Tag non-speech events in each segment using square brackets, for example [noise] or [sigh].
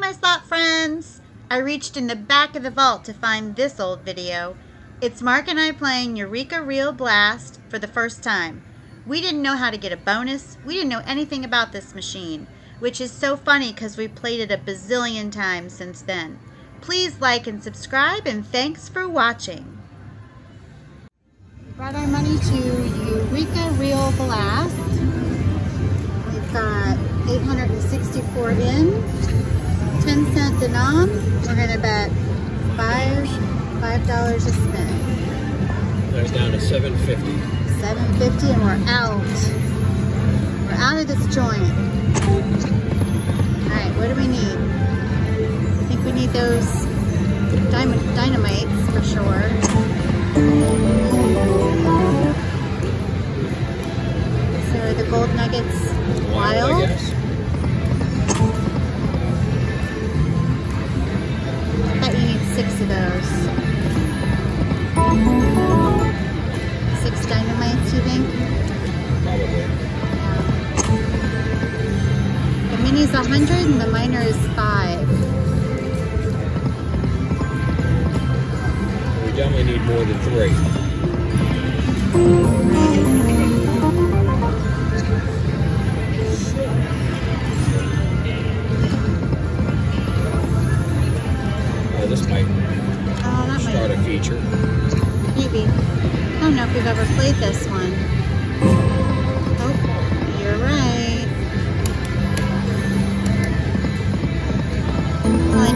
My slot friends! I reached in the back of the vault to find this old video. It's Mark and I playing Eureka Reel Blast for the first time. We didn't know how to get a bonus. We didn't know anything about this machine, which is so funny because we played it a bazillion times since then. Please like and subscribe, and thanks for watching. We Brought our money to Eureka Reel Blast. We've got 864 in. 10 cent denom. We're gonna bet five five dollars a spin. That's down to 750. 750 and we're out. We're out of this joint. Alright, what do we need? I think we need those dynamites for sure. So are the gold nuggets wild? Six of those. Six dynamites, you think? The mini's 100 and the minor is 5. We definitely need more than three.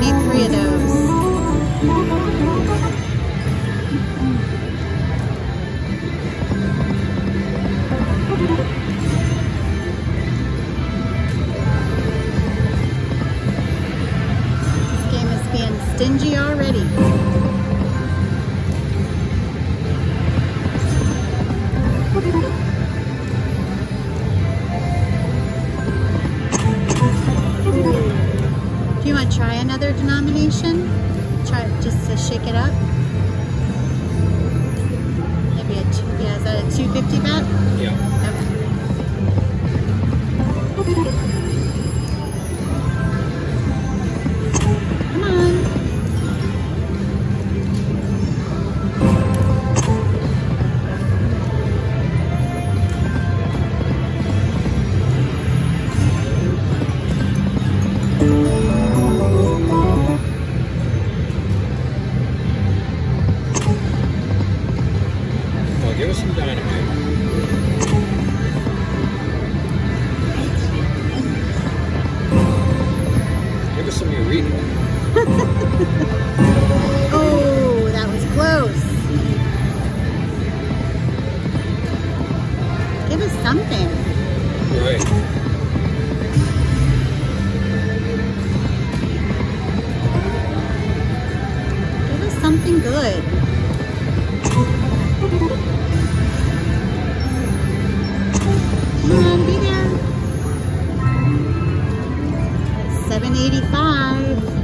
Need three of those. Just to shake it up? Something. Right. Give us something good. Come on, be there. 785.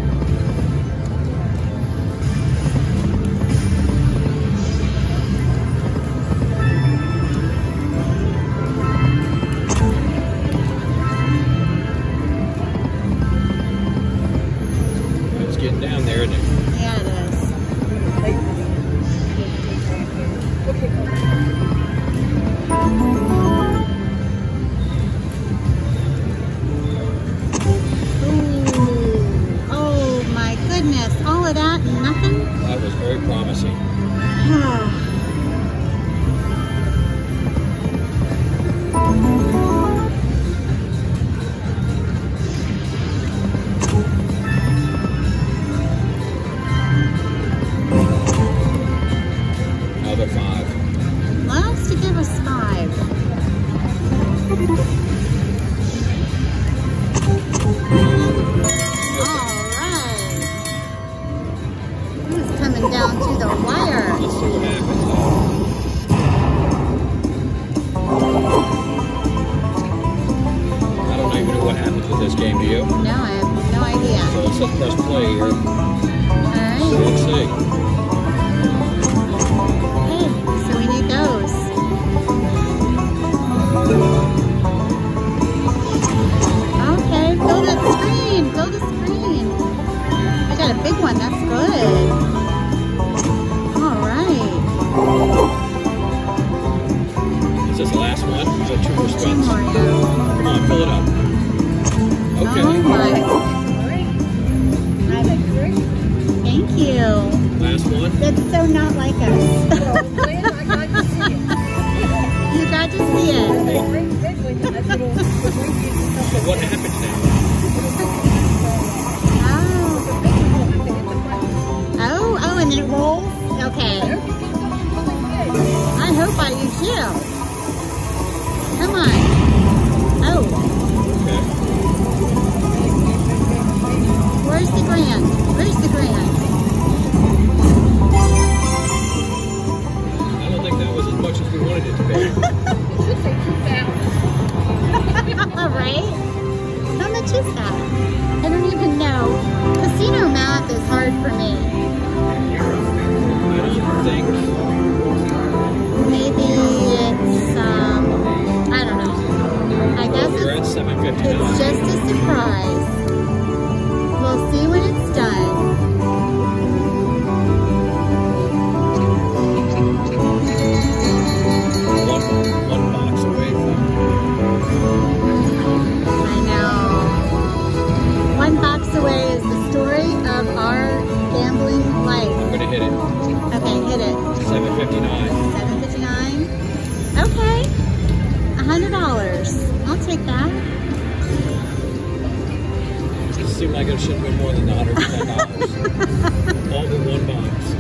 Oh my. Thank you. Last one. That's so not like us. Oh, you got to see it. So what happens now? Oh. Oh, oh, and it rolls? Okay. I hope I do too. Come on. Oh, is that? not going to ship no more than $110. [laughs] All in one box.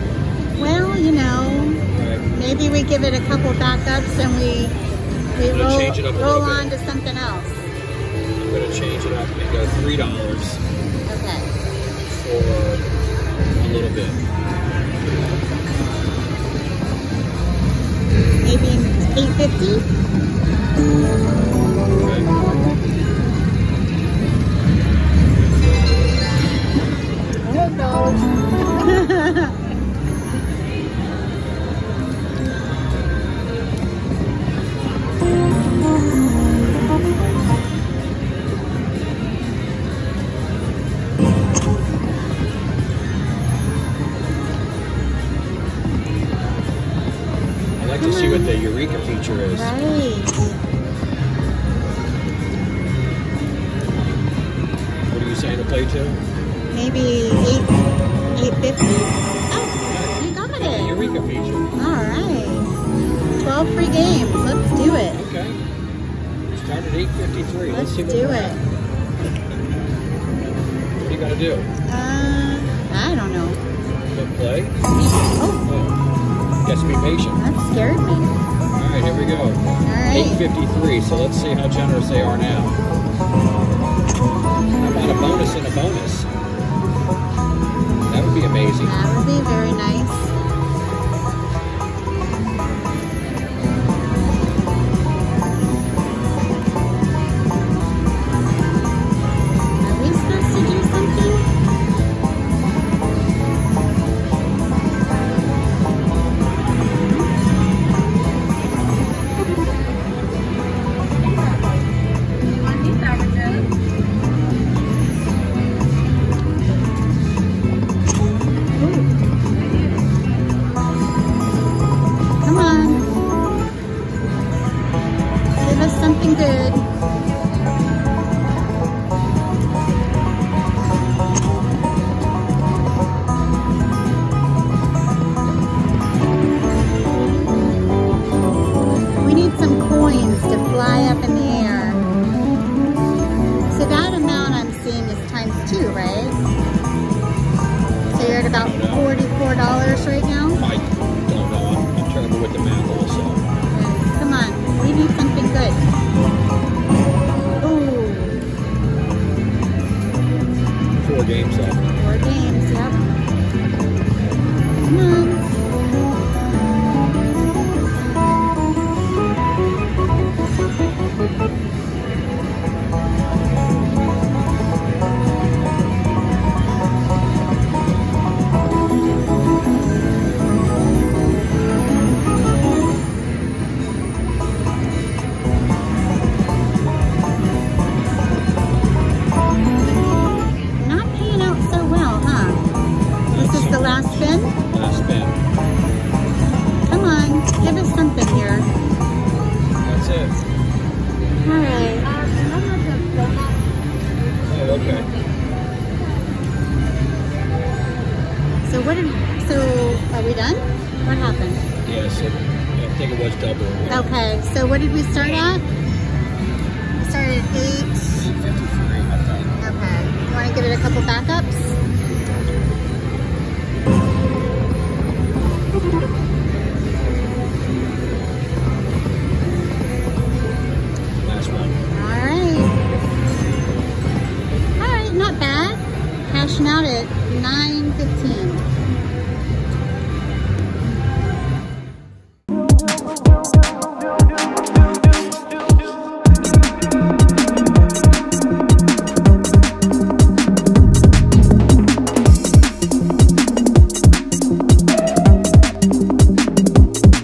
Well, you know, right. maybe we give it a couple backups and we, we roll, it up roll on to something else. I'm going to change it up and go $3. Okay. For a little bit. Maybe 850 to see what the Eureka feature is. Right. What are you saying to play to? Maybe eight eight fifty. Oh, you got it. Eureka feature. All right. Twelve free games. Let's do it. Okay. Start at 8.53. Let's, Let's do it. What do you gotta do? Uh, I don't know. Hit play? Oh, Oh. Guess be patient. that scared me. All right, here we go. All right. 8.53, so let's see how generous they are now. How about a bonus and a bonus? Amazing. That would be very nice. Start at? We started at eight. 53, I think. Okay. You want to give it a couple backups? Last one. All right. All right, not bad. Cashing out at 9.15.